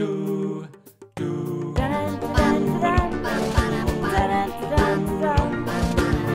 do.